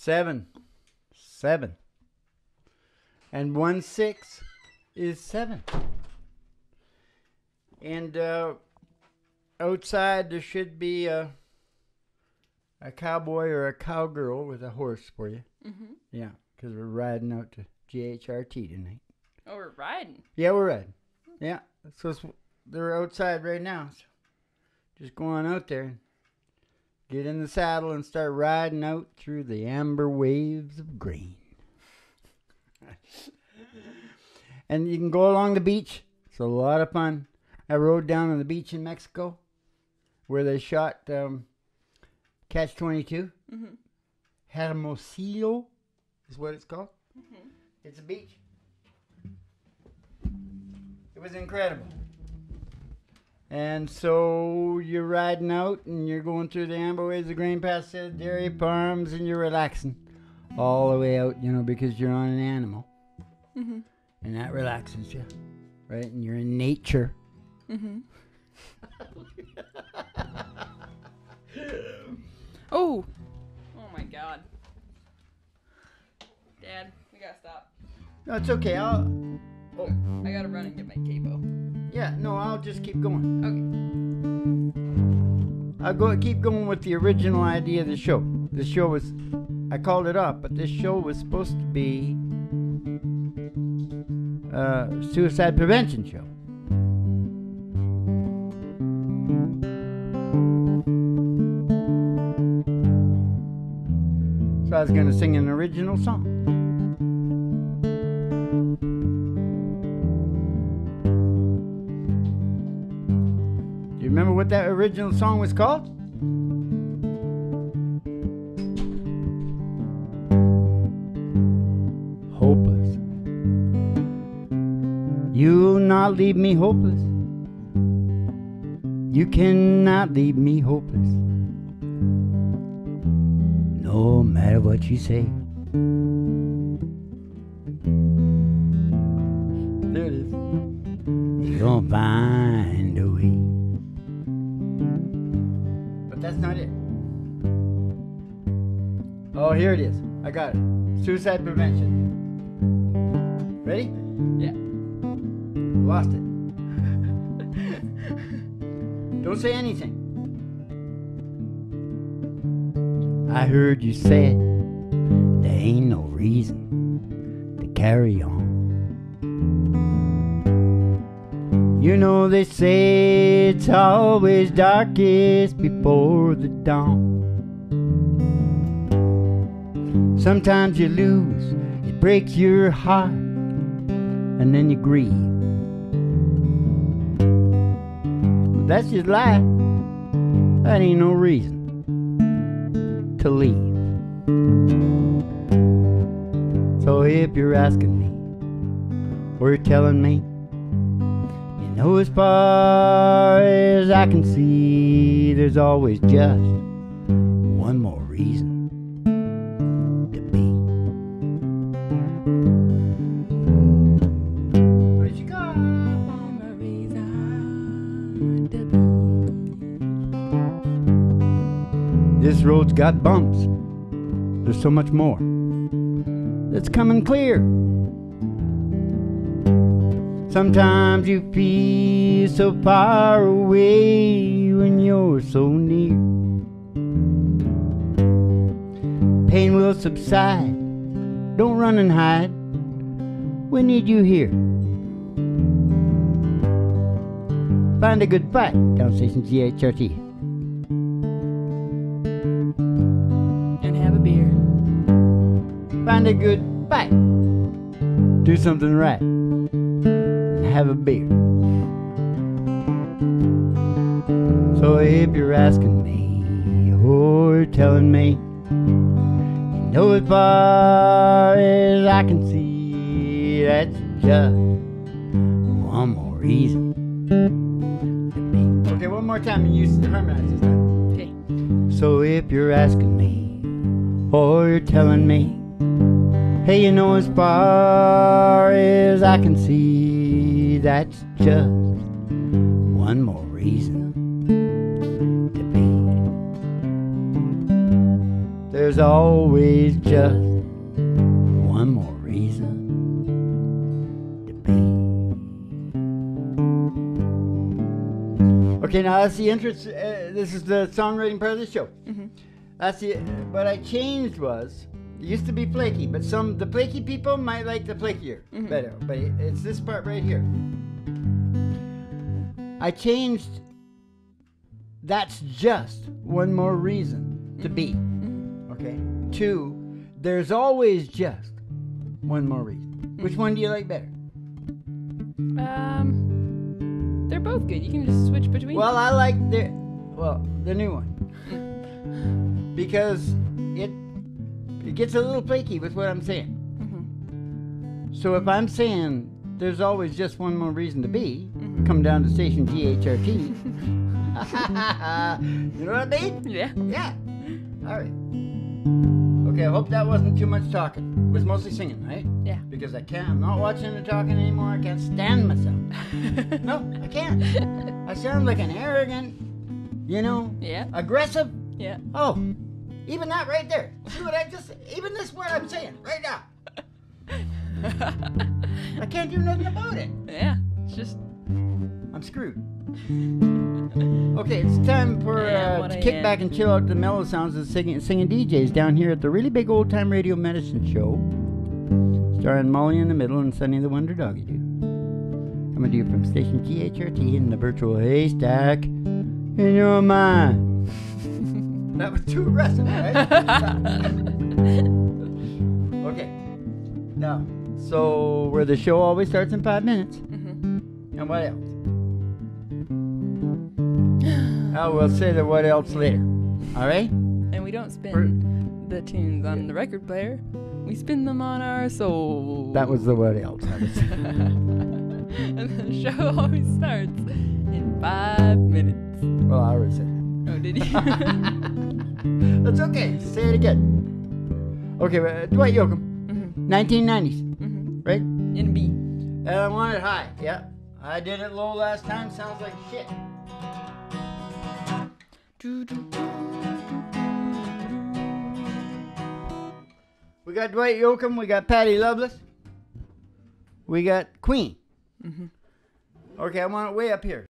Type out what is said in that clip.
Seven. Seven. And one six is seven. And uh, outside there should be a, a cowboy or a cowgirl with a horse for you. Mm-hmm. Yeah, because we're riding out to GHRT tonight. Oh, we're riding. Yeah, we're riding. Yeah, so they're outside right now. So just go on out there, get in the saddle, and start riding out through the amber waves of grain. and you can go along the beach. It's a lot of fun. I rode down on the beach in Mexico, where they shot um, Catch Twenty Two. Mm-hmm. Hermosillo is what it's called. Mm-hmm. It's a beach. It was incredible. And so you're riding out and you're going through the amber waves of grain the dairy farms and you're relaxing all the way out, you know, because you're on an animal Mm-hmm. and that relaxes you, right? And you're in nature. Mm-hmm. oh. Oh my god. Dad, we gotta stop. No, it's okay. I'll. Oh, I gotta run and get my capo. Yeah, no, I'll just keep going. Okay. I'll go keep going with the original idea of the show. The show was I called it off, but this show was supposed to be a suicide prevention show. So I was gonna sing an original song. Remember what that original song was called? Hopeless. You'll not leave me hopeless. You cannot leave me hopeless. No matter what you say. There it is. You're gonna Oh, here it is. I got it. Suicide prevention. Ready? Yeah. Lost it. Don't say anything. I heard you said there ain't no reason to carry on. You know they say it's always darkest before the dawn. Sometimes you lose, it breaks your heart, and then you grieve. But that's just life. That ain't no reason to leave. So if you're asking me, or you're telling me, you know, as far as I can see, there's always just one more reason This road's got bumps. There's so much more. That's coming clear. Sometimes you feel so far away when you're so near. Pain will subside. Don't run and hide. We need you here. Find a good fight, station GHRT. Find a good bite. Do something right. And have a beer. So if you're asking me or telling me, you know as far as I can see, that's just one more reason. Okay, one more time and you harmonize this time. Okay. So if you're asking me, or you're telling me, hey, you know, as far as I can see, that's just one more reason to be. There's always just one more reason to be. Okay, now that's the interest. Uh, this is the songwriting part of the show. That's the. What I changed was it used to be flaky, but some the flaky people might like the flakier mm-hmm. better. But it's this part right here. I changed. That's just one more reason to be. Mm-hmm. Mm-hmm. Okay. Two. There's always just one more reason. Which one do you like better? Um, they're both good. You can just switch between. Well. I like the well the new one because it it gets a little flaky with what I'm saying. Mhm. So if I'm saying there's always just one more reason to be, Mhm. come down to station GHRT. you know what I mean? Yeah. Yeah. All right. Okay, I hope that wasn't too much talking. It was mostly singing, right? Yeah. Because I can't. I'm not watching the talking anymore. I can't stand myself. No, I can't. I sound like an arrogant, you know, Yeah. aggressive. Yeah. Oh, even that right there. See what I just, even this word I'm saying right now. I can't do nothing about it. yeah. It's just. I'm screwed. Okay, it's time for uh, to kick am. back and chill out the mellow sounds of singing, singing DJs down here at the really big old time radio medicine show, starring Molly in the middle and Sunny the Wonder Doggy Doo. Coming to you from station GHRT in the virtual haystack in your mind. That was too aggressive, right? okay. Now, so where the show always starts in five minutes. Mhm. And what else? Oh, we'll say the what else later. All right? And we don't spin the tunes on the record player. We spin them on our soul. That was the what else. I was- and the show always starts in five minutes. well, I already said did he? That's okay. Say it again. Okay, uh, Dwight Yoakam, Mhm, 1990s, mhm. right? In B. And I want it high. Yeah. I did it low last time. Sounds like shit. We got Dwight Yoakam. We got Patty Loveless. We got Queen. Mhm. Okay, I want it way up here.